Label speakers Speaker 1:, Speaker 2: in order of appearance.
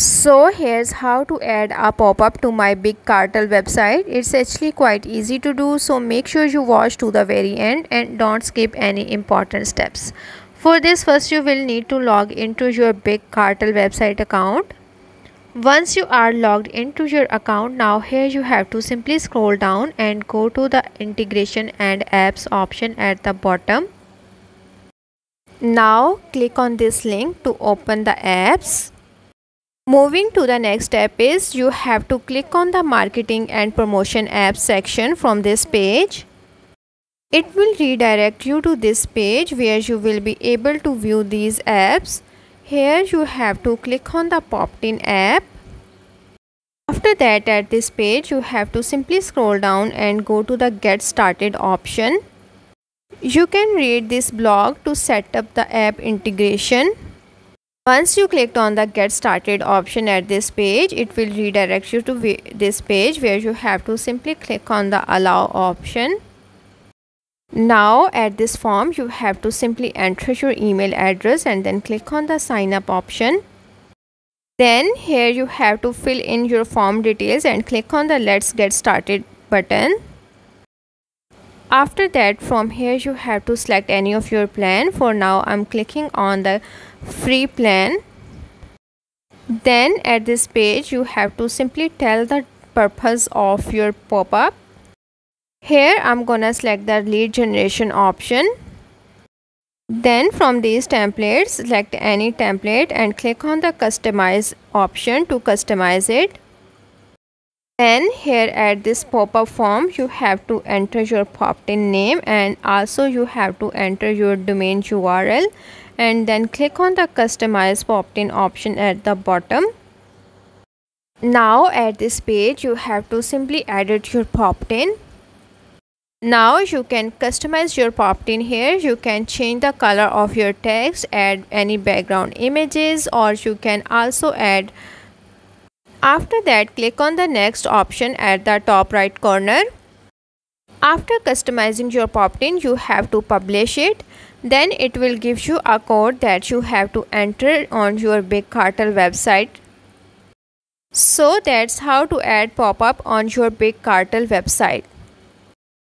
Speaker 1: So here's how to add a pop-up to my Big Cartel website. It's actually quite easy to do so make sure you watch to the very end and don't skip any important steps. For this first you will need to log into your Big Cartel website account. Once you are logged into your account now here you have to simply scroll down and go to the integration and apps option at the bottom. Now click on this link to open the apps. Moving to the next step is you have to click on the marketing and promotion apps section from this page. It will redirect you to this page where you will be able to view these apps. Here you have to click on the Poptin app. After that at this page you have to simply scroll down and go to the get started option. You can read this blog to set up the app integration. Once you clicked on the get started option at this page, it will redirect you to this page where you have to simply click on the allow option. Now at this form, you have to simply enter your email address and then click on the sign up option. Then here you have to fill in your form details and click on the let's get started button after that from here you have to select any of your plan. For now i'm clicking on the free plan. Then at this page you have to simply tell the purpose of your pop-up. Here i'm gonna select the lead generation option. Then from these templates select any template and click on the customize option to customize it and here at this pop-up form you have to enter your Poptin name and also you have to enter your domain URL and then click on the customize Poptin option at the bottom. Now at this page you have to simply edit your Poptin now you can customize your Poptin here. You can change the color of your text add any background images or you can also add after that, click on the next option at the top right corner. After customizing your Poptin, you have to publish it. Then it will give you a code that you have to enter on your Big Cartel website. So that's how to add pop-up on your Big Cartel website.